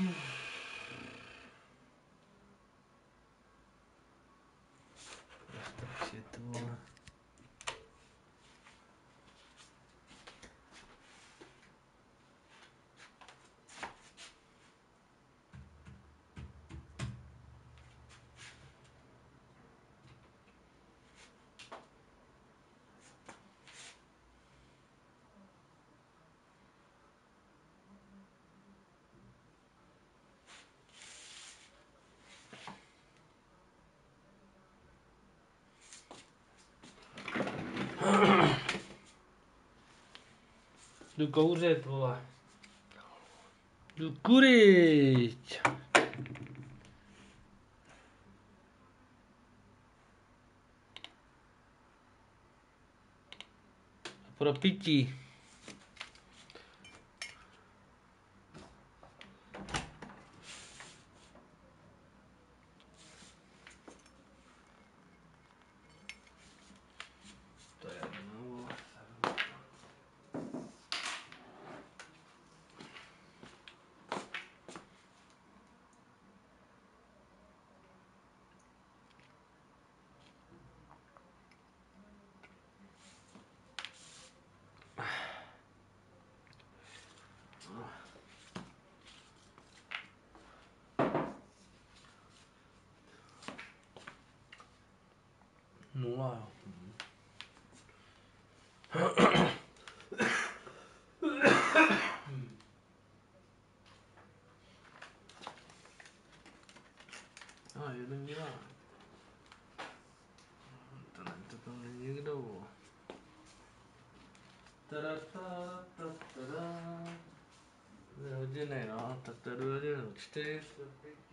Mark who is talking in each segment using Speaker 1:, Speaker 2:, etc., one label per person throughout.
Speaker 1: Mm-hmm. Jdu kouřit, vole. Jdu kurit. Pro pití. To je jedno, vole. Nula, jo. A jeden dělá. To ne, to tam není nikdo. vole. Tada, ta, ta, tada. Dvě hodiny, no, tak to je dvě hodiny od čtyř, do pěti.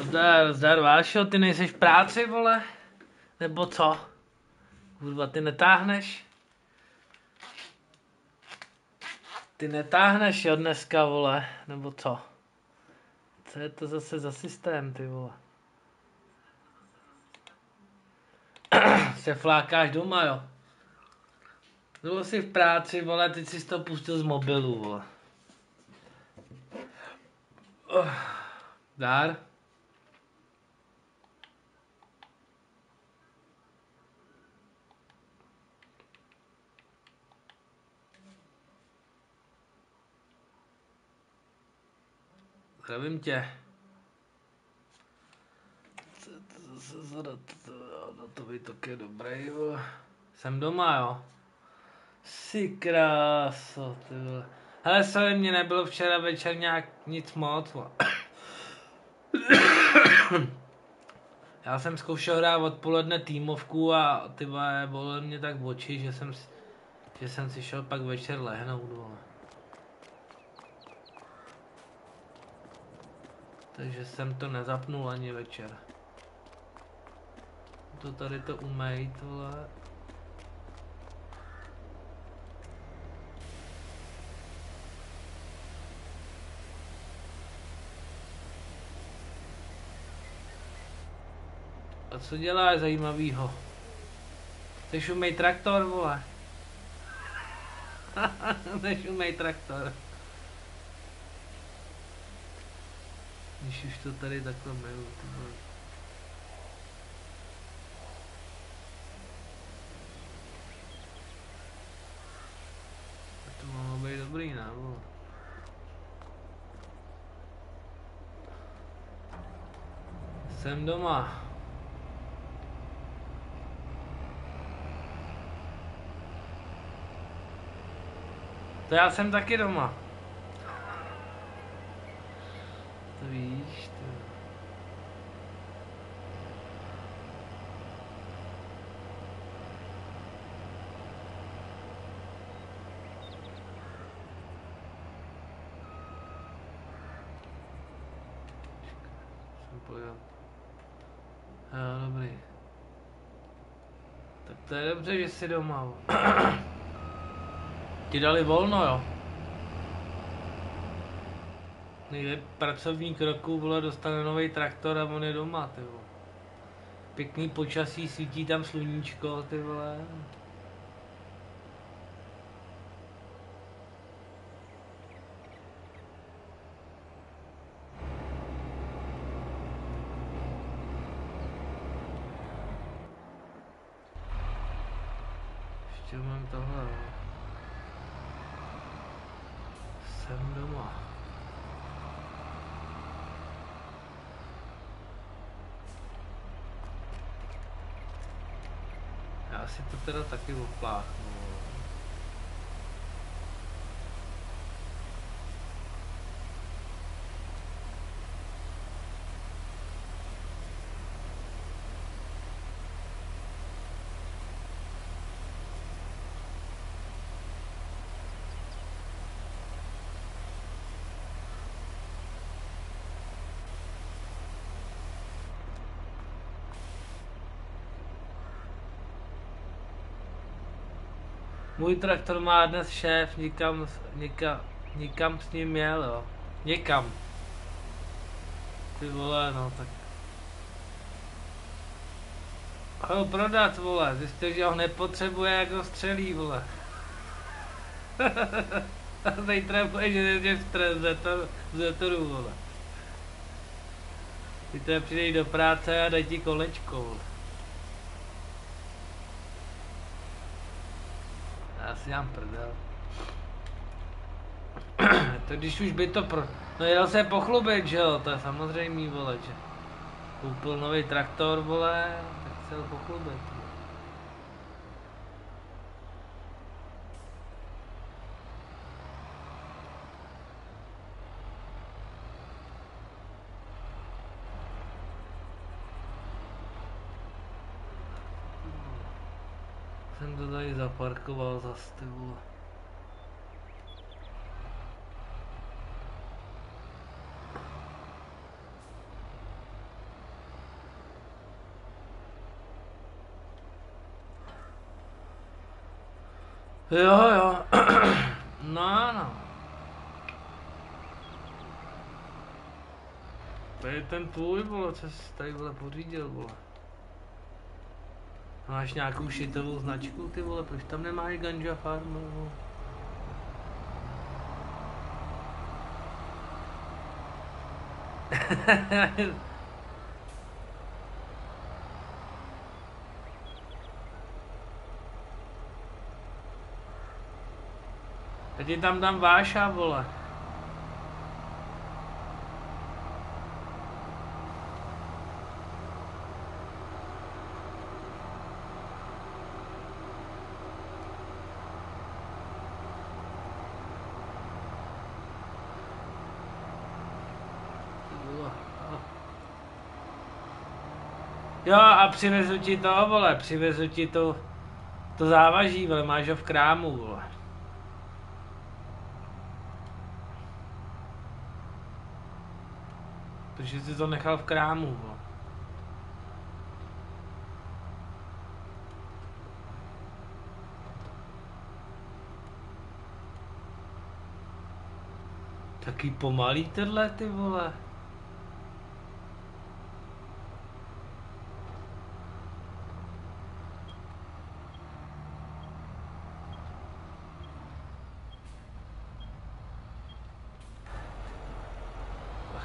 Speaker 1: Zdar, zdar, Vášo, ty nejsi v práci, vole? Nebo co? Kurva, ty netáhneš? Ty netáhneš jo dneska, vole, nebo co? Co je to zase za systém, ty vole? Se flákáš doma, jo? Byl jsi v práci, vole, teď jsi to pustil z mobilu, vole. Oh. Zdravím tě. Datový tok je dobrý, jo. Jsem doma, jo. Jsi kráso, ty vole. Hele, sorry, mě nebylo včera večer nějak nic moc, vole. Já jsem zkoušel hrát odpoledne týmovku a ty vole, bolely mě tak v oči, že jsem, že jsem si šel pak večer lehnout, vole. Takže jsem to nezapnul ani večer. To tady to umej, tohle. A co děláš zajímavýho? Chceš umej traktor, vole? Chceš umej traktor. Když už to tady takhle milu, to bylo. To mohlo být dobrý návod. Jsem doma. To já jsem taky doma. To víš, to. Pojel. Jo, dobrý. Tak to je dobře, že jsi doma. Ti dali volno, jo? Nejde pracovník roku, vole, dostane nový traktor a on je doma, ty vole. Pěkný počasí, svítí tam sluníčko, ty vole. Ještě mám tohle, jo. Jsem doma. Já si to teda taky Můj traktor má dnes šéf, nikam, nikam, nikam s ním jel, jo. Někam. Ty vole, no tak. Ho prodat, vole, zjistil, že ho nepotřebuje, jak ho střelí, vole. A zítra bude, že jezdě v zetoru, vole. Ty to přijdeš do práce a daj ti kolečko, vole. Si dám prdel. to když už by to pro... No jel se pochlubit, že jo, to je samozřejmý, vole, že... Koupil nový traktor, vole, tak se pochlubit. zaparkoval za vole. Jo, jo. No, no. To je ten tvůj, vole, co jsi tady, vole, pořídil, vole. Máš nějakou šitovou značku, ty vole, proč tam nemáš ganja farm, vole? Já ti tam dám váša, vole. Jo, a přivezu ti to, vole, přivezu ti to, to závaží, vole, máš ho v krámu, vole. Protože jsi to nechal v krámu, vole. Taký pomalý tenhle, ty vole.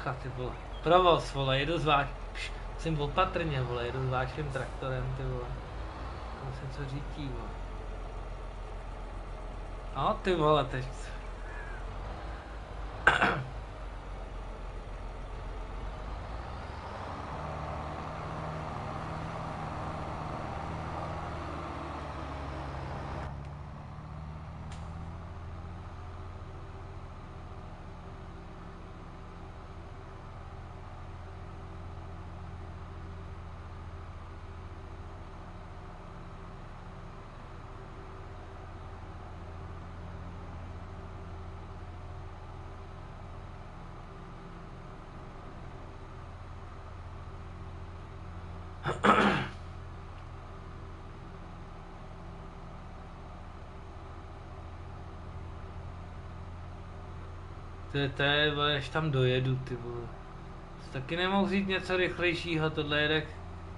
Speaker 1: Bacha, ty vole. Provoz, vole, jedu s váš... Pš, jsem opatrně, vole, jedu s vaším traktorem, ty vole. Tam se co řítí, vole. No, ty vole, teď. To je, to je, vole, než tam dojedu, ty vole. To taky nemohu vzít něco rychlejšího, tohle jede,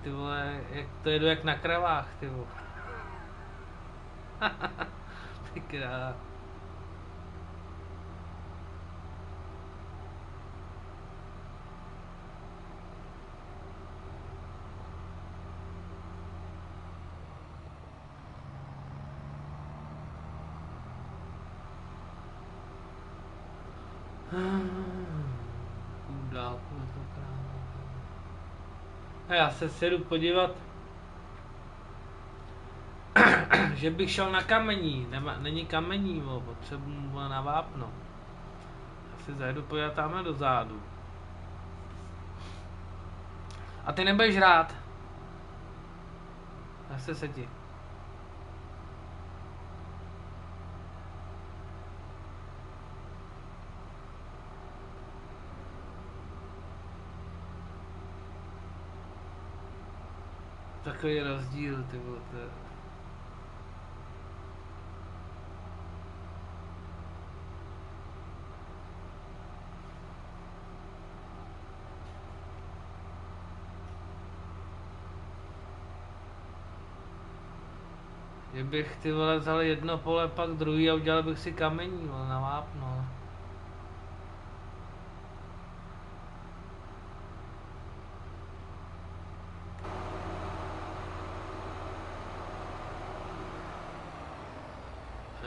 Speaker 1: ty vole, jak, to jedu jak na kravách, ty vole. ty krá. Chudák, vole, to kráva. A já se sedu podívat, že bych šel na kamení, Nema, není kamení, vole, potřebuji na vápno. Já si zajedu podívat tamhle do zádu. A ty nebudeš rád. Já se sedi. Takový rozdíl, ty vole, to je... Kdybych ty vole vzal jedno pole, pak druhý a udělal bych si kamení, vole, na vápno.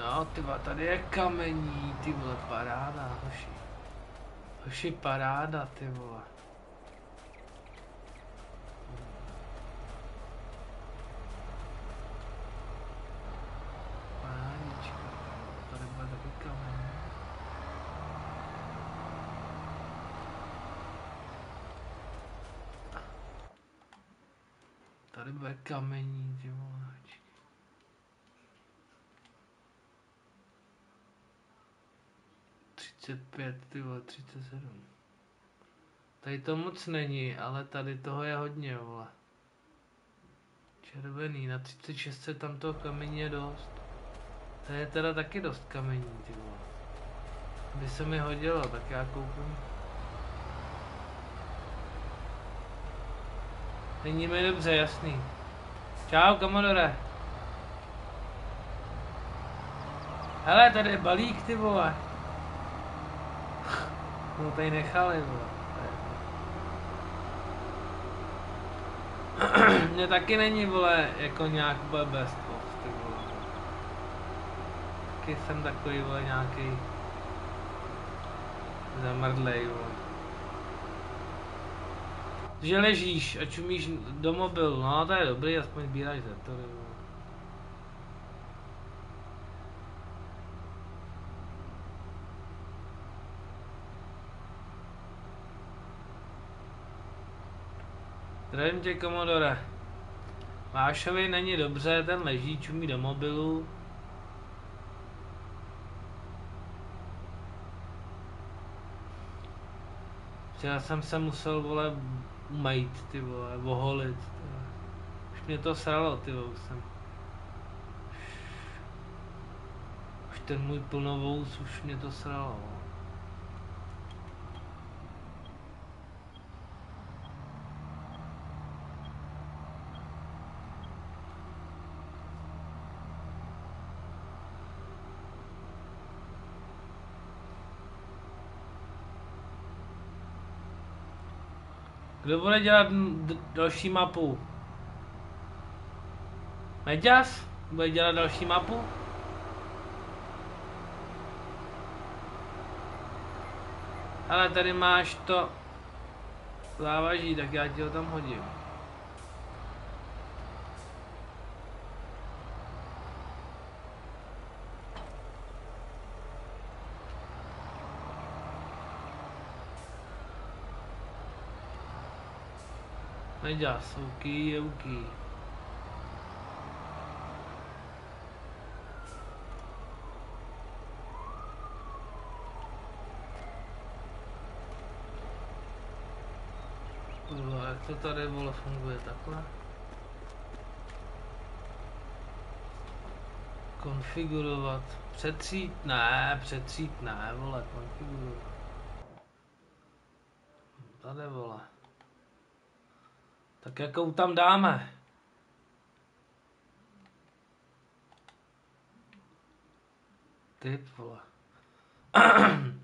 Speaker 1: Jo, ty tady je kamení, ty vole, paráda, hoši. Hoši, paráda, ty vole. Tady bude kamení. 35, ty vole, 37. Tady to moc není, ale tady toho je hodně, vole. Červený, na 36 se tam toho kamení je dost. To je teda taky dost kamení, ty vole. By se mi hodilo, tak já koupím. Není mi dobře, jasný. Čau, kamodore. Hele, tady je balík, ty vole. No tady nechali, vole. Mně taky není, vole, jako nějak úplně best of, ty vole. Taky jsem takový, vole, nějaký zamrdlej, vole. Že ležíš a čumíš do mobilu, no to je dobrý, aspoň sbíráš zetory, vole. Zdravím tě, Komodore. Vášovi není dobře, ten leží, čumí do mobilu. Včera jsem se musel, vole, umejt, ty vole, oholit. Ty vole. Už mě to sralo, ty vole, už jsem. Už ten můj plnovous, už mě to sralo. Vole. Kdo bude dělat další mapu? Meďas? Bude dělat další mapu? Ale tady máš to závaží, tak já ti ho tam hodím. Meďas, OK, je OK. Kurva, jak to tady vole funguje takhle? Konfigurovat. Přetřít? Ne, přetřít ne, vole, konfigurovat. Tady vole. Tak jakou tam dáme? Typ, vole.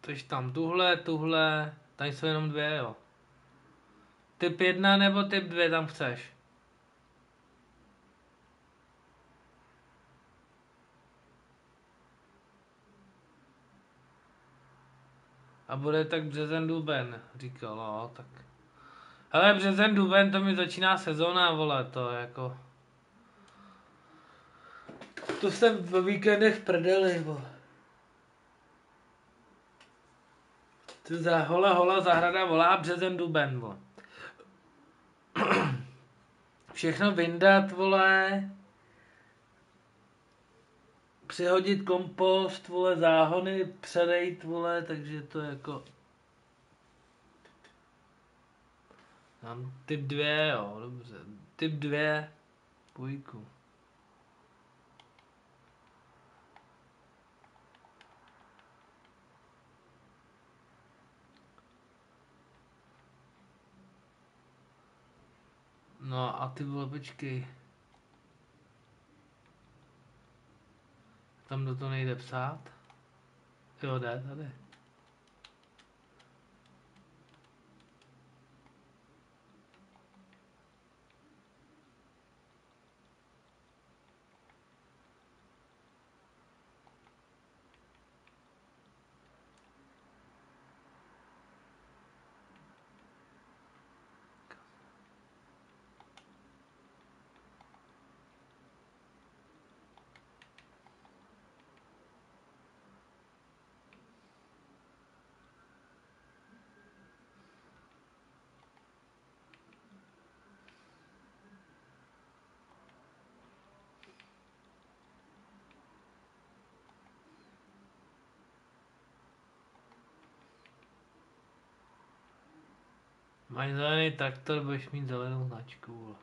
Speaker 1: Tož tam tuhle, tuhle, tady jsou jenom dvě, jo. Typ jedna nebo typ dvě tam chceš? A bude tak březen duben, říkal, no, tak. Hele, březen duben, to mi začíná sezóna, vole, to jako. To jsem v víkendech prdeli, vole. To za hola, hola, zahrada volá březen duben, vole. Všechno vyndat, vole. Přihodit kompost, vole, záhony, předejít, vole, takže to je jako... Mám typ dvě, jo, dobře. Typ dvě, půjku. No a ty vole, počkej. Tam do toho nejde psát? Jo, jde, tady. Máš zelený traktor, budeš mít zelenou značku.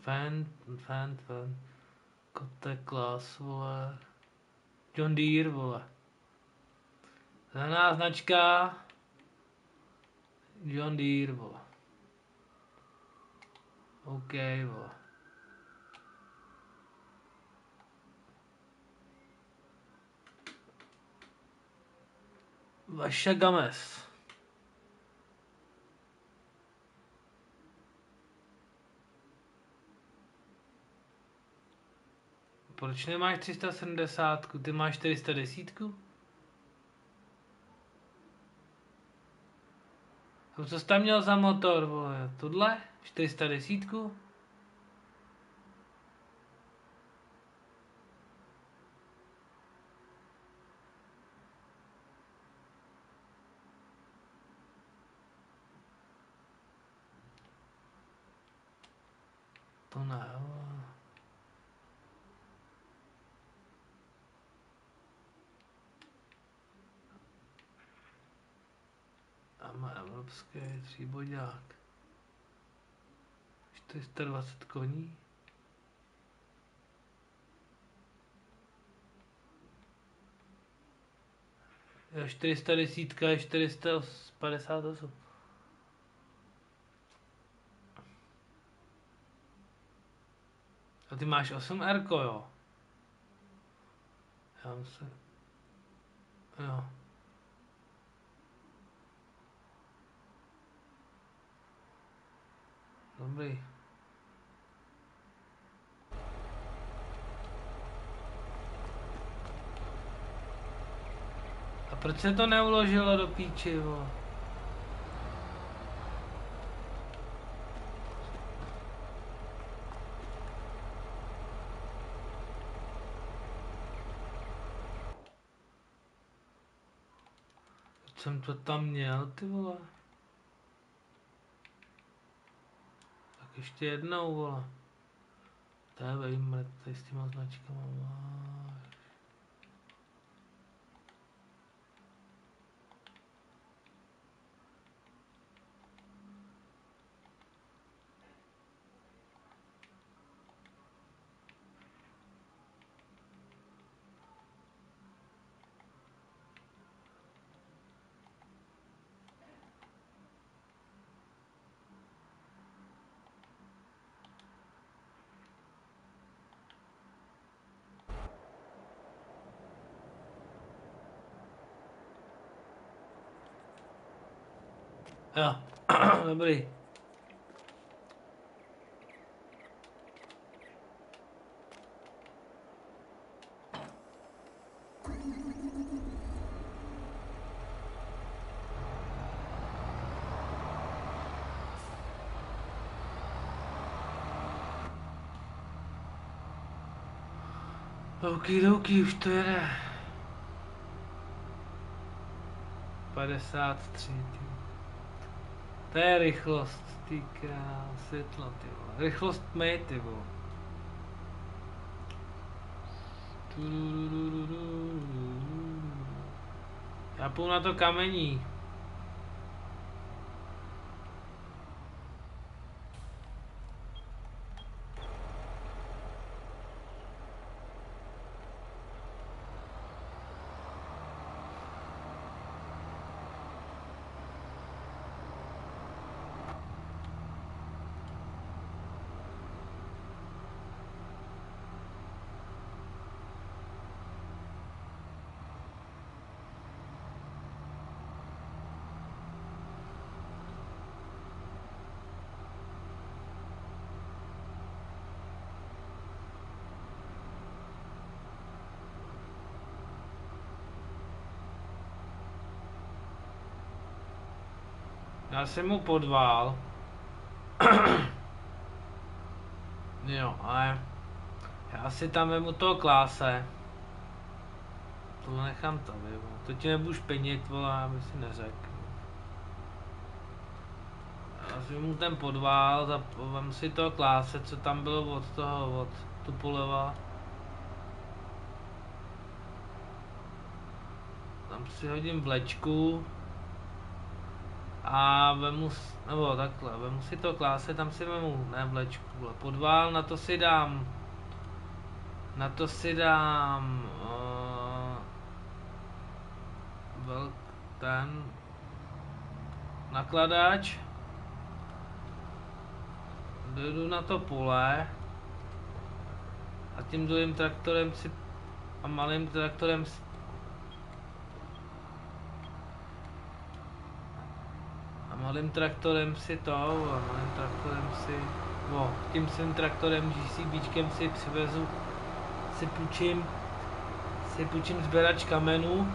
Speaker 1: Fan, fan, fan. Kotek, klas, vole. John Deere, vole. Zelená značka. John Deere, vole. OK, vole. Vaše Games. Proč nemáš 370? Ty máš 410? A co jsi tam měl za motor, vole? Tohle? 410? To ne, vole. A má evropský tříbodák. 420 koní. Jo, 410 je 458. A ty máš 8 R, jo? Já myslím. Jo. Dobrý. A proč se to neuložilo do píči, vole? Jsem to tam měl, ty vole? Tak ještě jednou, vole. To je vejmrt, tady s těma značkama máš. Jo, dobrý. Okidoki, už to jede. 53, ty. To je rychlost, ty světlo, ty vole. Rychlost tmy, ty vole. Já půjdu na to kamení. Jsem mu podval. jo, ale já si tam vemu toho kláse. To nechám tady, vole. To ti nebudu špenit, vole, aby si neřekl. Já si mu ten podvál, za, vem si toho kláse, co tam bylo od toho, od Tupoleva. Tam si hodím vlečku. A vemu, nebo takhle, vemu si to kláse, tam si vemu, ne vlečku, vole, podvál, na to si dám, na to si dám, uh, vel, ten, nakladač, dojedu na to pole a tím druhým traktorem si a malým traktorem si a malým traktorem si to, a malým traktorem si, no, tím svým traktorem GCBčkem si přivezu, si půjčím, si půjčím sběrač kamenů,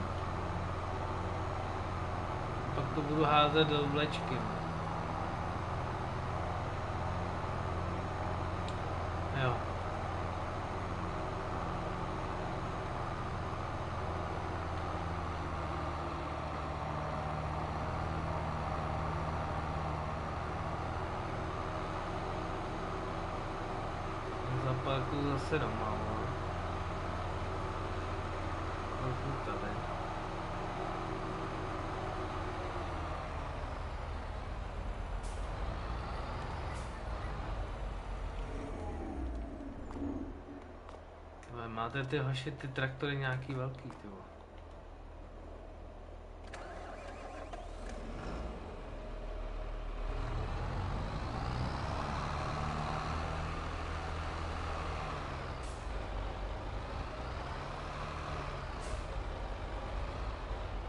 Speaker 1: pak to budu házet do vlečky. Jo. Zaparkuju zase doma, vole. Vezmu tady. Tyhle, máte ty hoši, ty traktory nějaký velký, ty.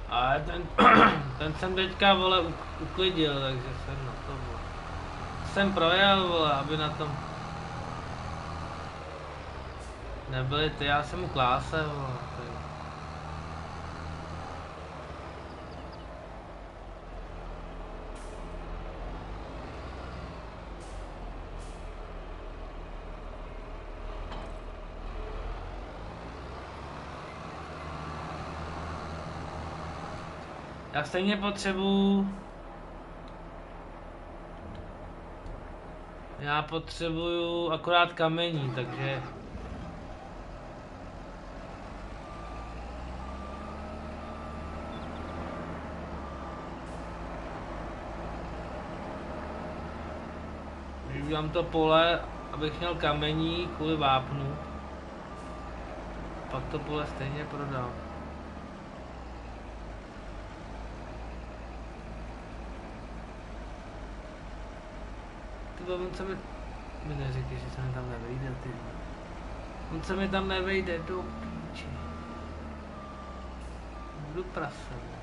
Speaker 1: Ale ten, ten jsem teďka, vole, uklidil, takže jsem na to, vole. Jsem projel, vole, aby na tom nebyly ty, já jsem u kláse. Já stejně potřebuju... Já potřebuju akorát kamení, takže... Využívám to pole, abych měl kamení kvůli vápnu. Pak to pole stejně prodám. Ty vole, on se mi... Mi neříkej, že se mi tam nevejde, ty. On se mi tam nevejde, do píči. Budu prase. vole.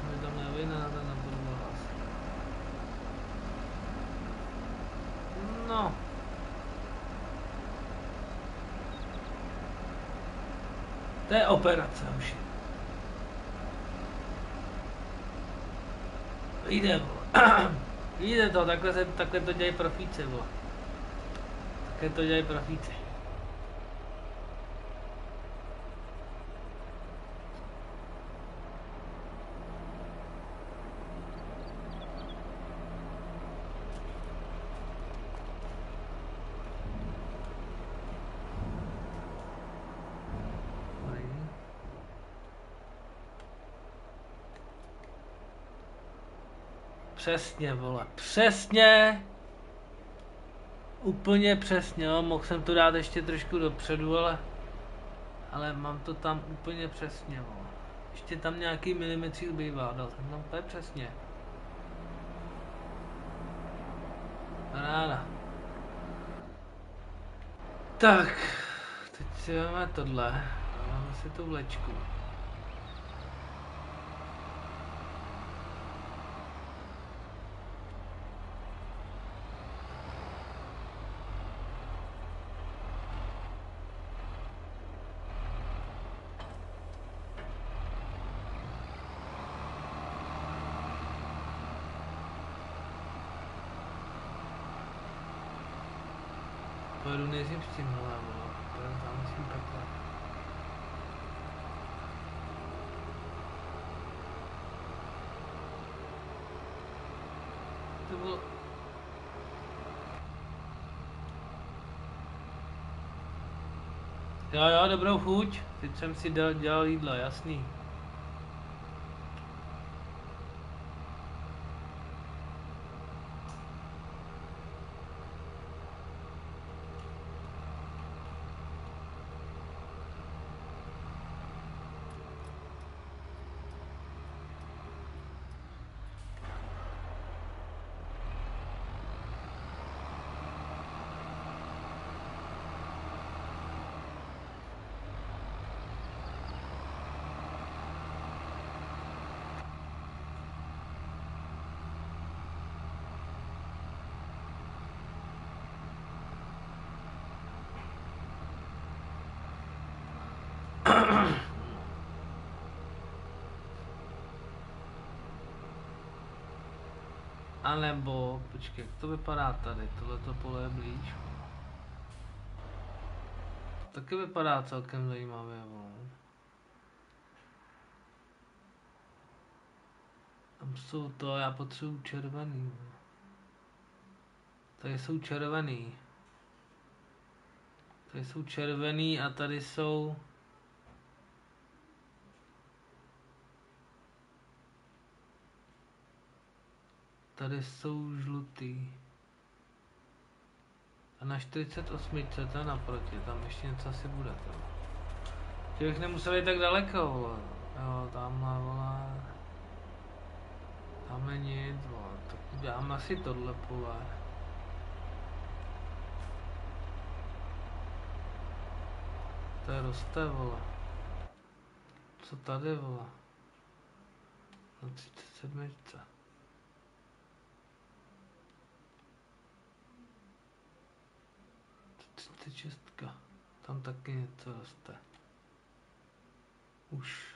Speaker 1: Se mi tam nevejde na ten nebudu hlas. No. To je operace, už. Jde, vole. Jde to, takhle, se, takhle to dělají profíci, vole. Takhle to dělají profíci. Přesně, vole, přesně. Úplně přesně, jo. mohl jsem to dát ještě trošku dopředu, ale, ale mám to tam úplně přesně, vole. Ještě tam nějaký milimetr zbývá, dal jsem tam úplně přesně. Ráda. Tak, teď si vezmeme tohle. Máme si tu vlečku. Pojedu nejdřív s tímhle, vole. Pojedu tam s tím takhle. To bylo... Jo, jo, dobrou chuť. Teď jsem si dělal jídlo, jasný. Nebo, počkej, jak to vypadá tady, tohleto pole je blíž. Taky vypadá celkem zajímavě. Tam jsou to, já potřebuji červený. Tady jsou červený. Tady jsou červený a tady jsou... Tady jsou žlutý. A na 48 to je naproti, tam ještě něco asi bude. To. Že bych nemusel jít tak daleko, vole. Jo, tamhle, vole. Tam je nic, vole. Tak udělám asi tohle pole. To je roste, vole. Co tady, vole? Na 37. 36. Tam taky něco roste. Už.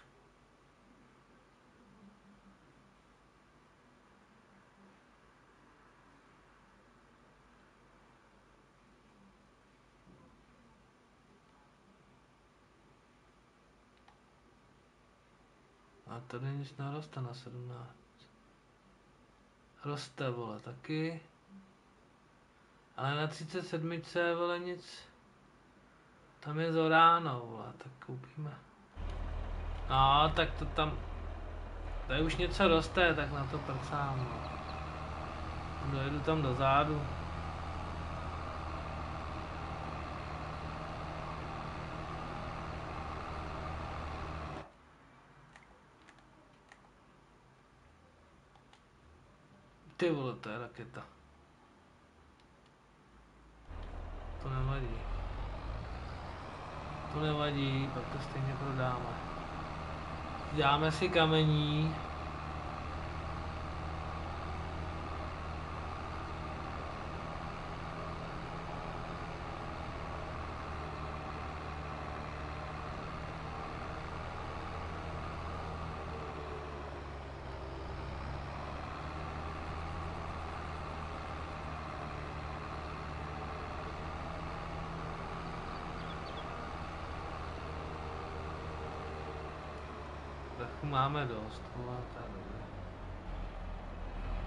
Speaker 1: A tady nic neroste na 17. Roste, vole, taky. Ale na 37. vole nic. Tam je zoráno, vole, tak koupíme. No, tak to tam... Tady už něco roste, tak na to prcám. Dojedu tam do zádu. Ty vole, to je raketa. To nevadí. To nevadí, pak to stejně prodáme. Dáme si kamení. Prachu máme dost, vole, to je dobré.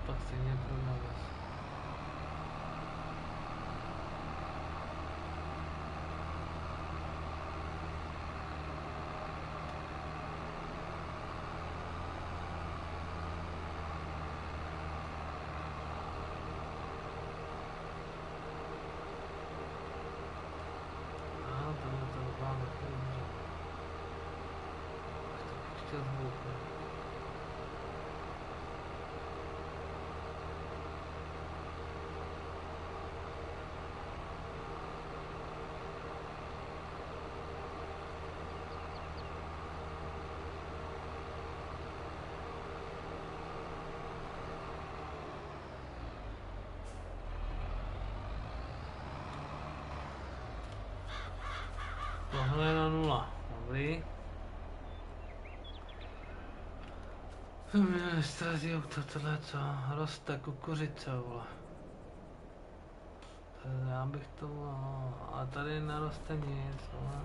Speaker 1: Pak stejně prodáme. A, tam je to máme dobře. Ještě zvuk. ne? Tohle je na nula. Dobrý. Ztratí auto, tohle co? Roste kukuřice, vole. To Já bych to, a tady neroste nic, vole.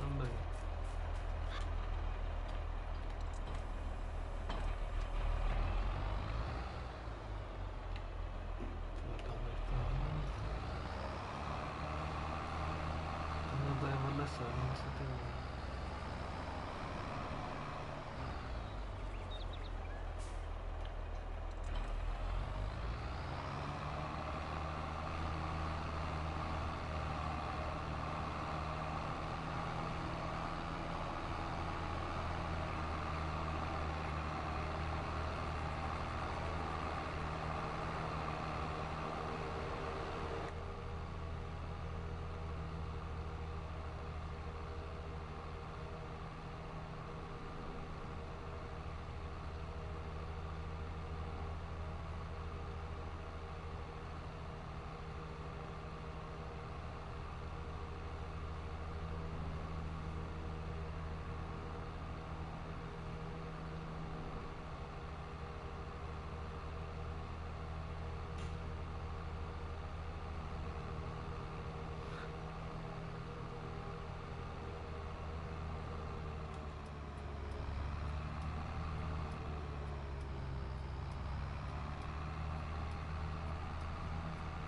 Speaker 1: Dobrý. Tak, abych to- Tak.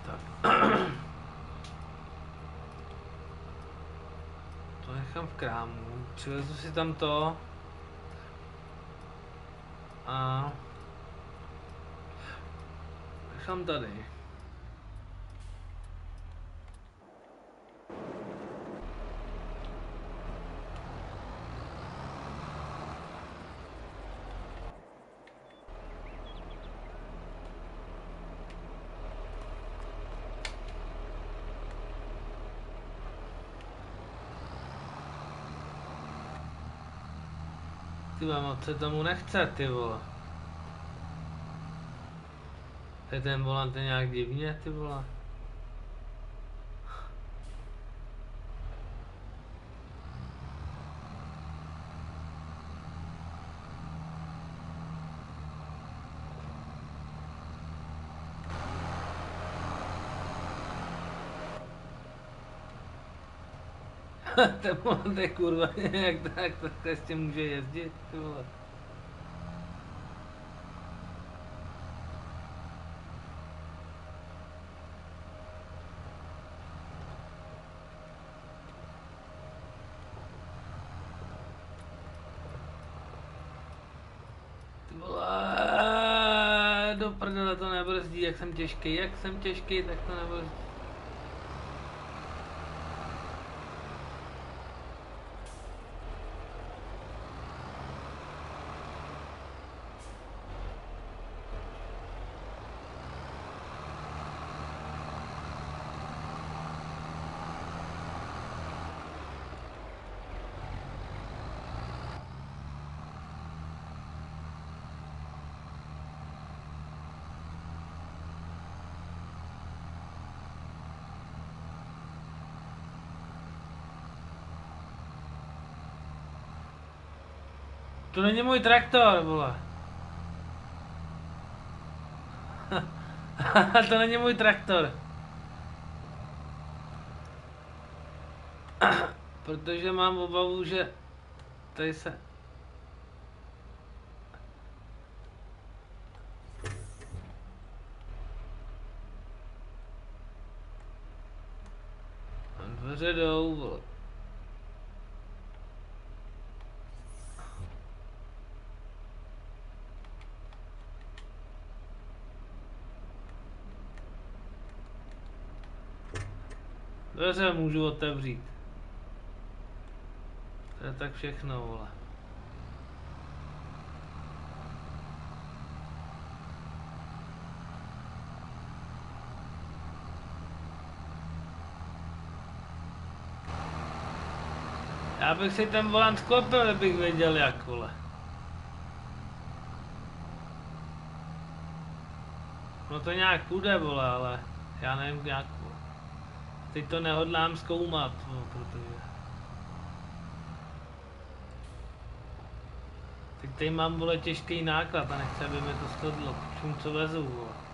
Speaker 1: To nechám v krámu. Přivezu si tam to. A... Nechám tady. Ty vole, moc se tomu nechce, ty vole. Ten volant je nějak divně, ty vole. volant je kurva, jak tak, tak tím může jezdit. Ty vole, do prdele to nebrzdí, jak jsem těžký, jak jsem těžký, tak to nebrzdí. To není můj traktor, vole. to není můj traktor. Protože mám obavu, že tady se... Dveře jdou, vole. Dveře můžu otevřít. To je tak všechno, vole. Já bych si ten volant sklopil, kdybych věděl jak, vole. No to nějak půjde, vole, ale já nevím jak. Teď to nehodlám zkoumat, no, protože... Teď tady mám, vole, těžký náklad a nechci, aby mi to schodlo, čím co vezu, vole.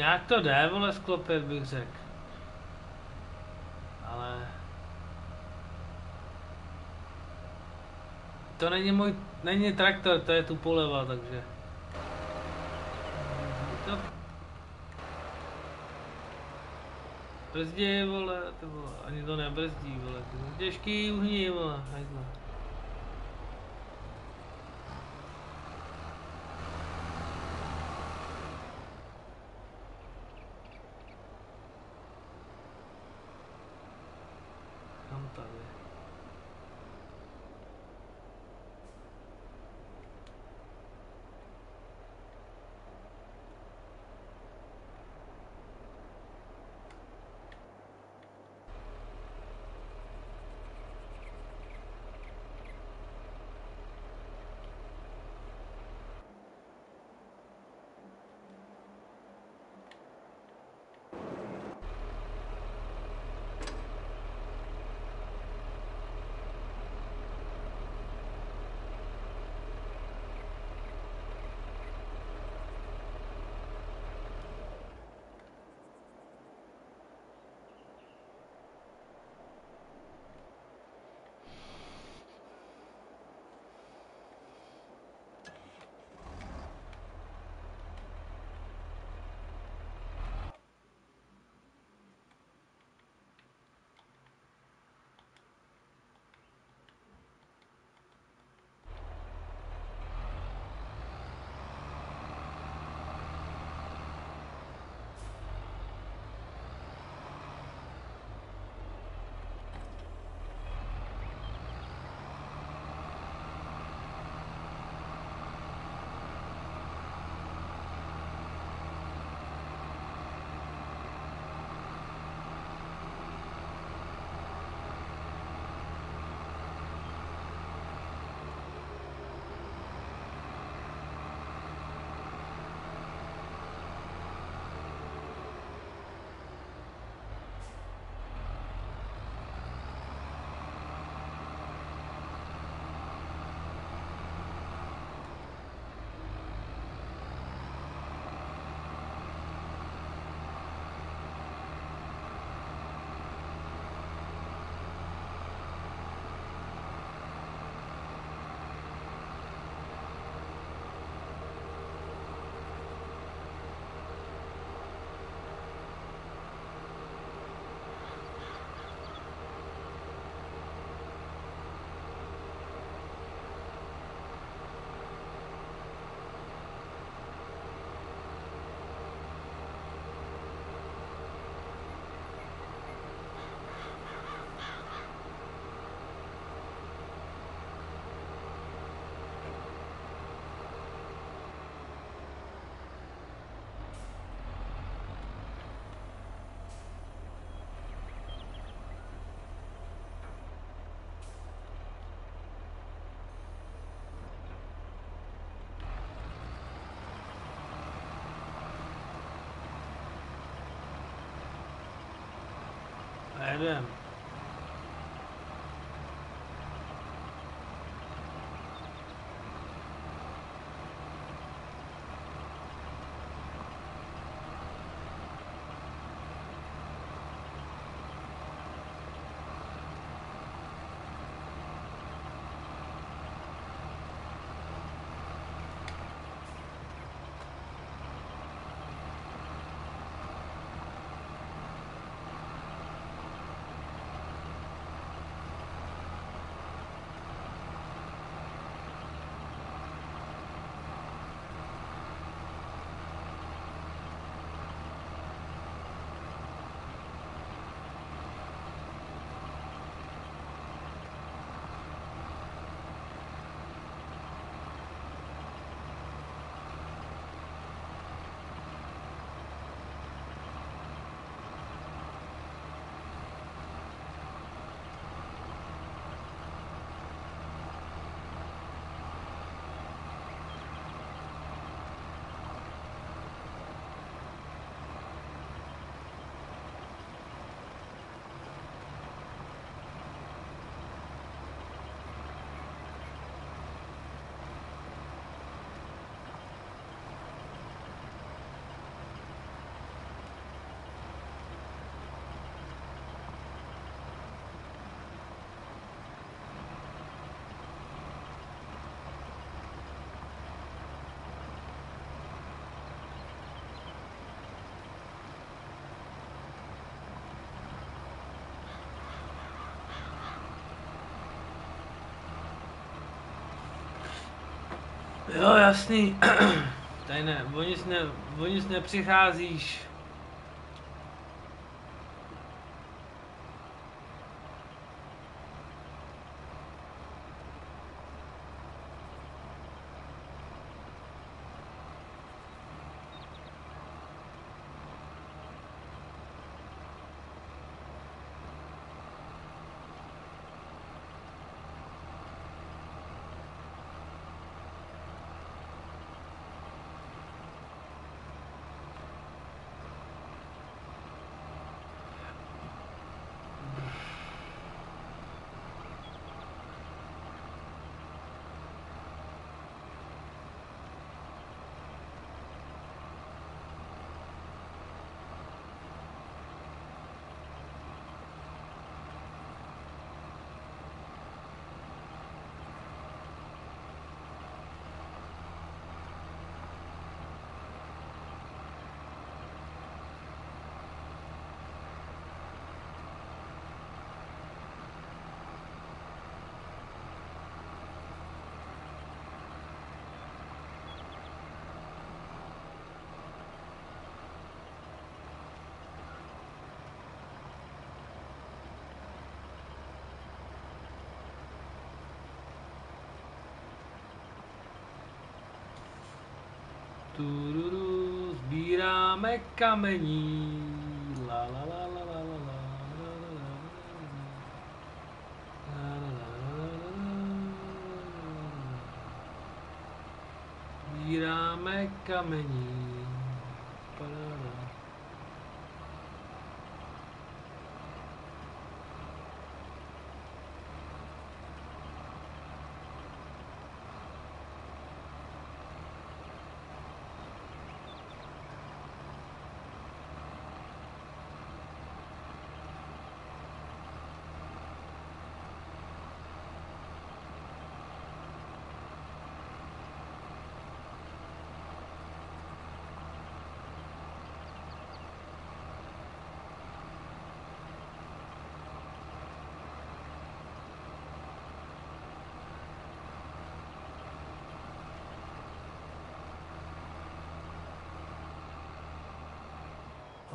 Speaker 1: Nějak to jde, vole, sklopit bych řekl. Ale... To není můj, není traktor, to je tu poleva, takže... To... Brzdí, vole, to vole, ani to nebrzdí, vole, to je těžký uhní, vole, hajzle. Erdem. Jo, jasný. Tady ne, o nic, ne, o nic nepřicházíš. Tururu, sbíráme kamení. La la la la la la la la la. Sbíráme kamení.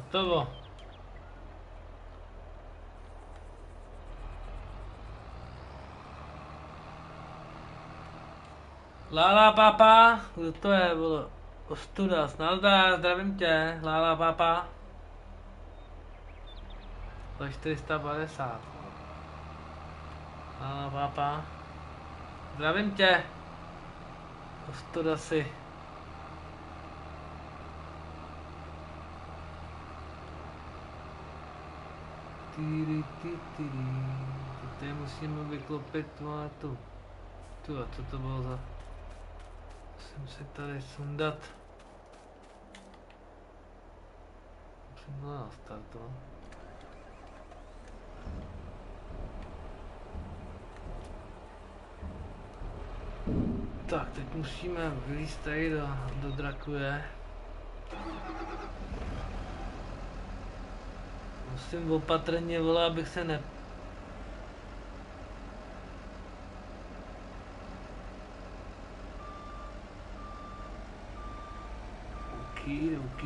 Speaker 1: Hotovo. Lála papa, kdo to je, vole? Ostuda, snadá, zdravím tě, Lála papa. To je 450. Lála papa. Zdravím tě. Ostuda si. Týry, ty, tyry. Tady musíme vyklopit vole, tu. Tu a co to bylo za... Musím si tady sundat. Musím to nastartovat. Tak, teď musíme vylízt tady do, do Drakuje. Musím opatrně, vole, abych se ne... OK, OK.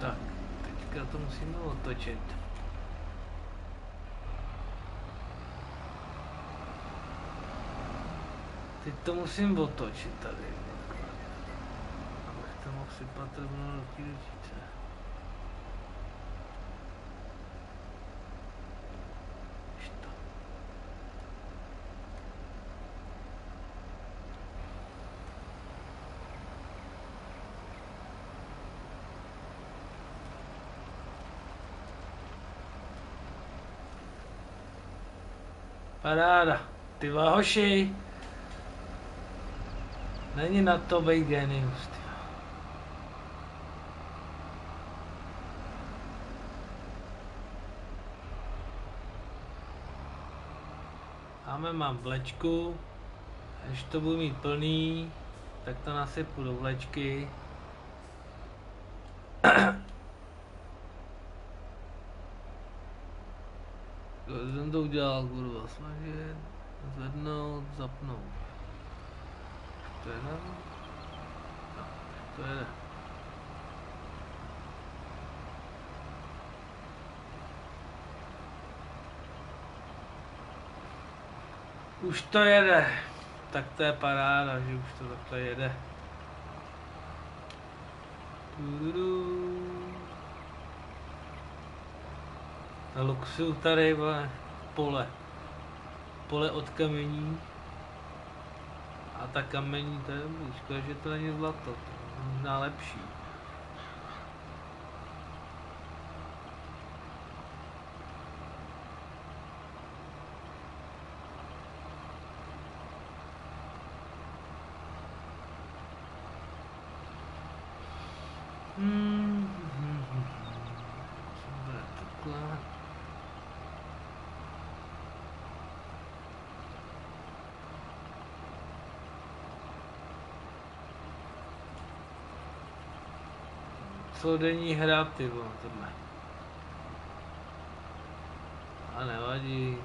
Speaker 1: Tak, teďka to musíme otočit. Teď to musím otočit tady. Abych to mohl sypat rovnou do té ručice. Už to. Paráda. Ty hoši. Není na to bej genius, ty. Máme mám vlečku, až to budu mít plný, tak to nasypu do vlečky. Jsem to udělal, kurva, snažit, zvednout, zapnout. To je? No, to je ne. Už to jede. Tak to je paráda, že už to takhle jede. Na luxu tady vole, pole. Pole od kamení. A ta kamení, to je že to není zlato. To je možná lepší. Hmm. Co bude takhle? Co denní hra, ty vole, tohle. A nevadí.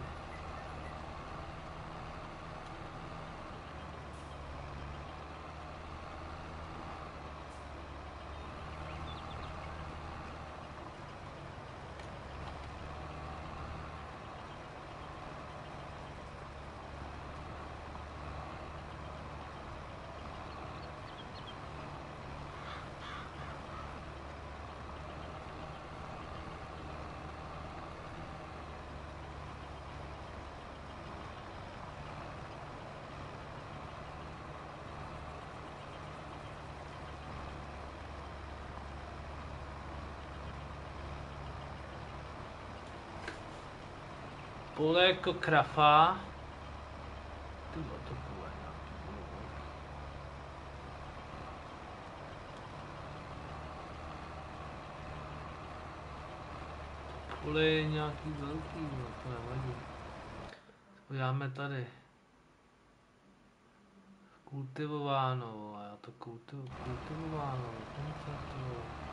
Speaker 1: Pole jako krafa. Ty vole, to pole. Pole je nějaký velký, no to nevadí. Uděláme tady. Kultivováno, a já to kultiv, kultivováno, koncertu.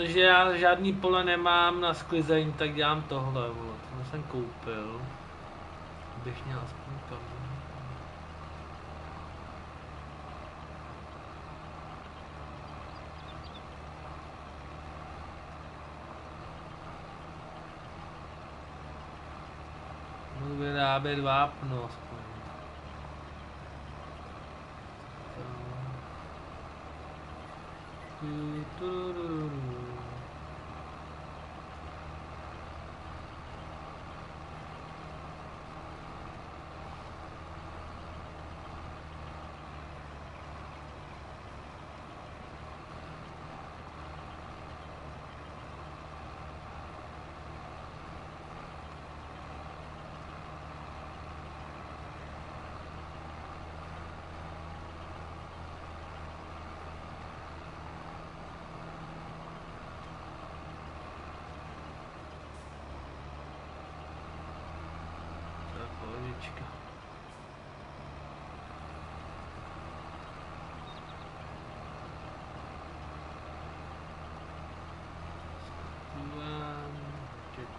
Speaker 1: Protože já žádný pole nemám na sklizení, tak dělám tohle, vole. To jsem koupil. Bych měl aspoň to. Budu vyrábět vápno aspoň. Tu, tu, tu.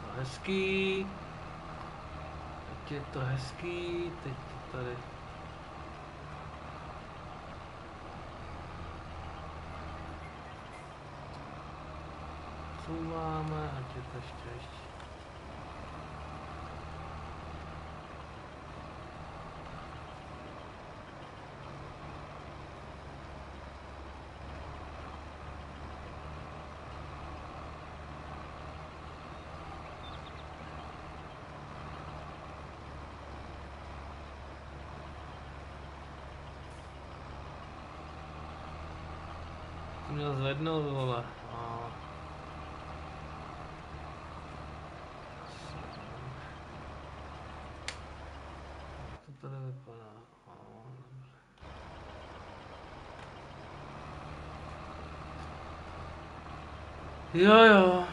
Speaker 1: To hezký. Teď je to hezký, teď to tady. Couváme, ať je to ještě ještě. To měl zvednout, vole. Jo, jo.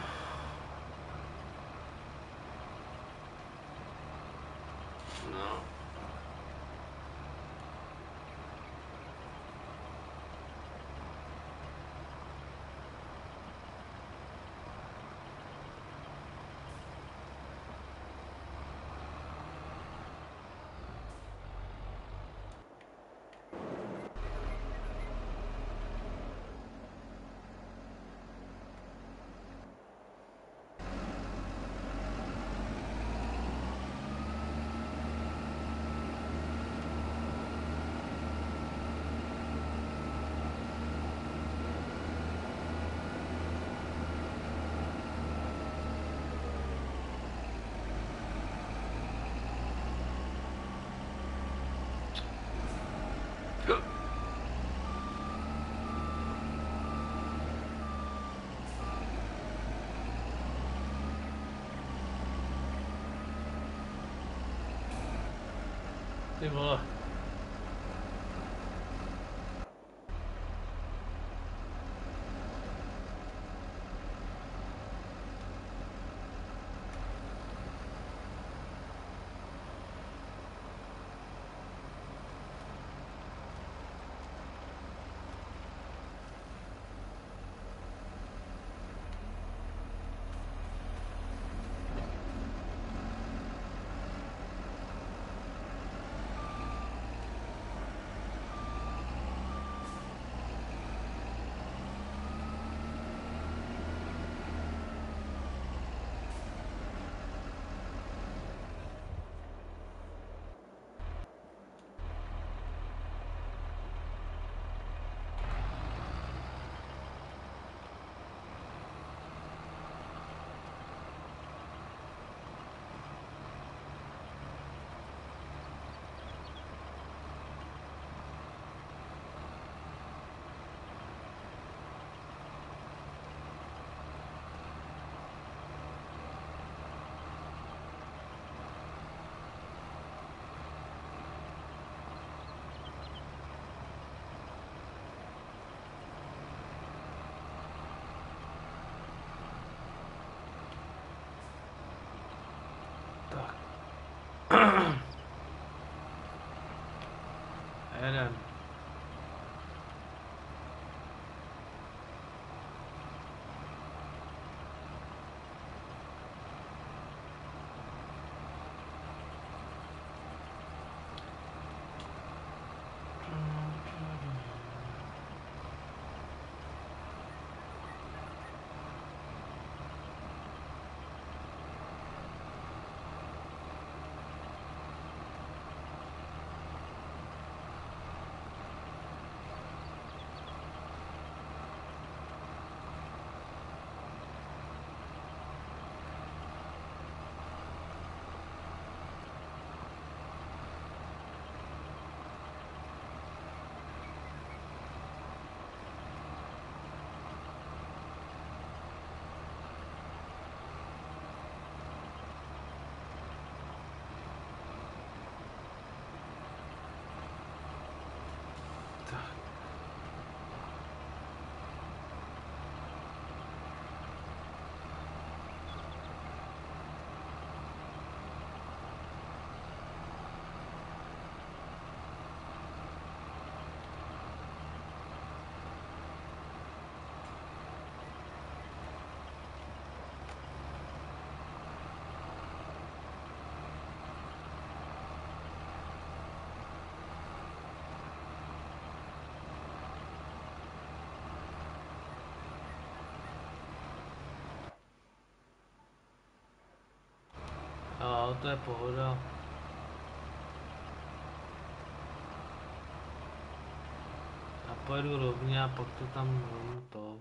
Speaker 1: Ty vole. Tak. Jo, to je pohoda. Já pojedu rovně a pak to tam rovnu to.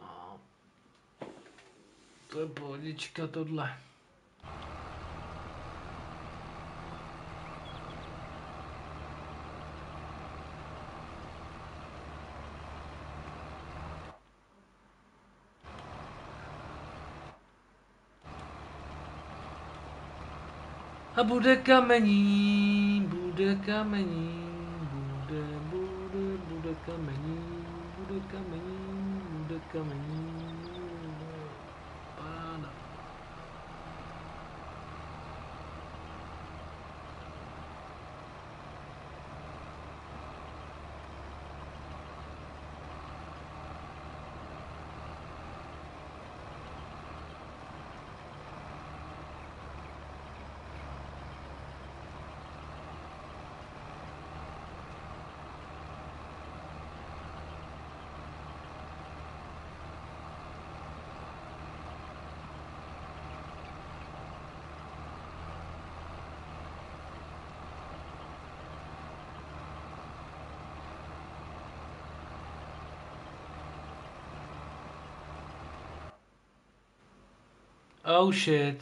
Speaker 1: No. To je pohodička tohle. A bude kamení, bude kamení, bude, bude, bude kamení, bude kamení, bude kamení. Oh shit.